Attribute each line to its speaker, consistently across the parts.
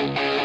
Speaker 1: क्या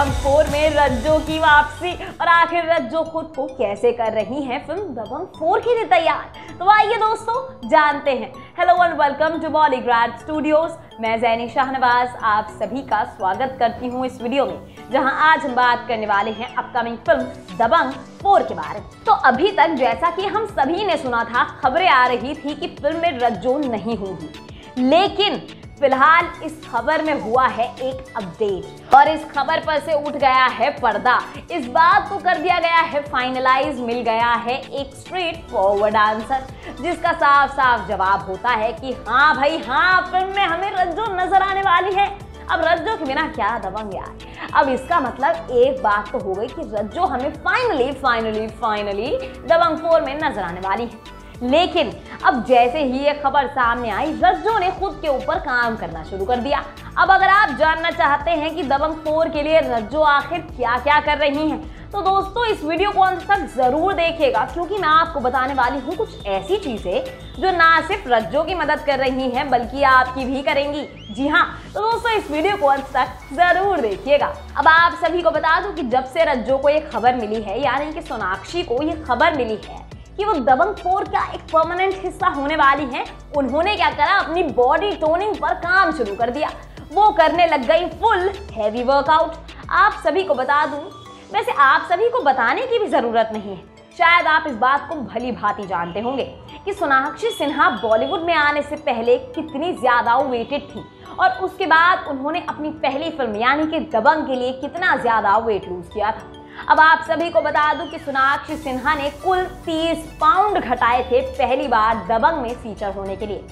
Speaker 1: दबंग फोर में रज्जो की वापसी। और आखिर रज्जो खुद को कैसे कर रही हैं फ़िल्म दबंग फोर के लिए तैयार। तो आइए दोस्तों, जानते हैं। Hello and welcome to Bollygrad studios मैं जैनी शाहनवाज, आप सभी का स्वागत करती हूँ इस वीडियो में, जहाँ आज हम बात करने वाले हैं अपकमिंग फ़िल्म दबंग फोर के बारे में। तो अभी तक जैसा कि हम सभी ने सुना था, खबरें आ रही थी कि फ़िल्म में रज्जो नहीं होगी। लेकिन फ़िलहाल इस खबर में हुआ है एक अपडेट। और इस खबर पर से उठ गया है पर्दा। इस बात को कर दिया गया है फाइनलाइज मिल गया है एक स्ट्रेट फॉरवर्ड आंसर जिसका साफ़ साफ़ जवाब होता है कि हाँ भाई हाँ फ़िल्म में हमें रज्जो नज़र आने वाली है। अब रज्जो के बिना क्या दबंग यार। अब इसका मतलब एक बात तो हो गई कि रज्जो हमें finally finally finally Dabangg four में नज़र आने वाली है। लेकिन अब जैसे ही ये खबर सामने आई रज्जो ने खुद के ऊपर काम करना शुरू कर दिया। अब अगर आप जानना चाहते हैं कि दबंग फोर के लिए रज्जो आखिर क्या क्या कर रही हैं तो दोस्तों इस वीडियो को अंत तक ज़रूर देखिएगा, क्योंकि मैं आपको बताने वाली हूँ कुछ ऐसी चीज़ें जो ना सिर्फ़ रज्जो की मदद कर रही हैं, बल्कि आपकी भी करेंगी। जी हाँ तो दोस्तों इस वीडियो को अंत तक ज़रूर देखिएगा। अब आप सभी को बता दूँ कि जब से रज्जो को ये खबर मिली है, यानी कि सोनाक्षी को ये खबर मिली है कि वो दबंग फोर का एक परमानेंट हिस्सा होने वाली हैं। उन्होंने क्या करा? अपनी बॉडी टोनिंग पर काम शुरू कर दिया। वो करने लग गई फुल हैवी वर्कआउट आप सभी को बता दूँ, वैसे आप सभी को बताने की भी ज़रूरत नहीं है। शायद आप इस बात को भली भांति जानते होंगे कि सोनाक्षी सिन्हा बॉलीवुड में आने से पहले कितनी ज़्यादा वेटेड थी और उसके बाद उन्होंने अपनी पहली फ़िल्म, यानी कि दबंग के लिए कितना ज़्यादा वेट लूज किया था। अब आप सभी को बता दूँ कि सोनाक्षी सिन्हा ने कुल 30 पाउंड घटाए थे पहली बार दबंग में फीचर होने के लिए।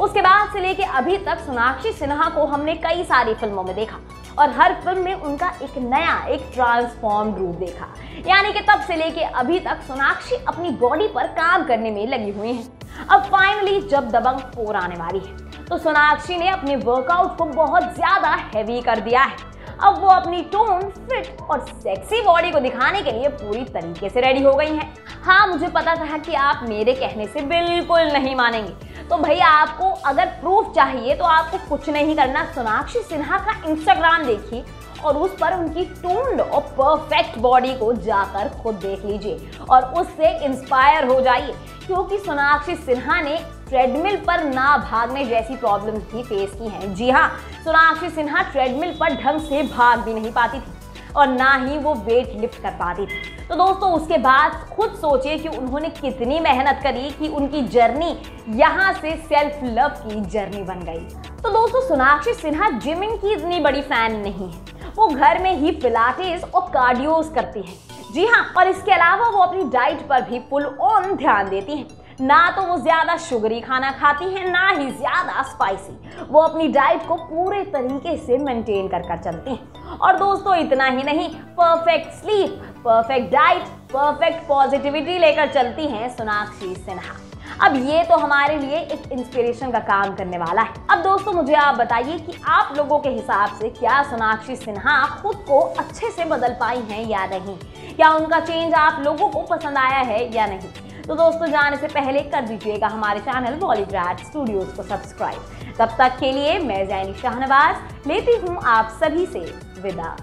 Speaker 1: उसके बाद से लेके अभी तक सोनाक्षी सिन्हा को हमने कई सारी फ़िल्मों में देखा और हर फ़िल्म में उनका एक नया, एक ट्रांसफॉर्म रूप देखा। यानी कि तब से लेके अभी तक सोनाक्षी अपनी बॉडी पर काम करने में लगी हुई हैं। अब फाइनली जब दबंग फोर आने वाली है तो सोनाक्षी ने अपने वर्कआउट को बहुत ज़्यादा हैवी कर दिया है। अब वो अपनी टोन फिट और सेक्सी बॉडी को दिखाने के लिए पूरी तरीके से रेडी हो गई हैं। हाँ मुझे पता था कि आप मेरे कहने से बिल्कुल नहीं मानेंगे। तो भैया आपको अगर प्रूफ चाहिए तो आपको कुछ नहीं करना। सोनाक्षी सिन्हा का इंस्टाग्राम देखिए और उस पर उनकी टून्ड और परफेक्ट बॉडी को जाकर खुद देख लीजिए और उससे इंस्पायर हो जाइए। क्योंकि सोनाक्षी सिन्हा ने ट्रेडमिल पर ना भागने जैसी प्रॉब्लम्स भी फेस की हैं। जी हाँ सोनाक्षी सिन्हा ट्रेडमिल पर ढंग से भाग भी नहीं पाती थी और ना ही वो वेट लिफ्ट कर पाती थी। तो दोस्तों, उसके बाद खुद सोचिए कि उन्होंने कितनी मेहनत करी कि उनकी जर्नी यहाँ से सेल्फ लव की जर्नी बन गई। तो दोस्तों, सोनाक्षी सिन्हा जिमिंग की इतनी बड़ी फ़ैन नहीं है। वो घर में ही पिलाटेस और कार्डियोस करती हैं। जी हाँ और इसके अलावा वो अपनी डाइट पर भी फुल ऑन ध्यान देती हैं। ना तो वो ज़्यादा शुगरी खाना खाती हैं, ना ही ज़्यादा स्पाइसी वो अपनी डाइट को पूरे तरीके से मेंटेन कर कर चलती हैं। और दोस्तों, इतना ही नहीं perfect sleep perfect diet perfect positivity लेकर चलती हैं सोनाक्षी सिन्हा। अब ये तो हमारे लिए एक इंस्पिरेशन का काम करने वाला है। अब दोस्तों, मुझे आप बताइए कि आप लोगों के हिसाब से क्या सोनाक्षी सिन्हा खुद को अच्छे से बदल पाई हैं या नहीं? क्या उनका चेंज आप लोगों को पसंद आया है या नहीं? तो दोस्तों, जाने से पहले कर दीजिएगा हमारे चैनल बॉलीग्राट स्टूडियोज को सब्सक्राइब तब तक के लिए मैं जैनी शाहनवाज, लेती हूँ आप सभी से विदा।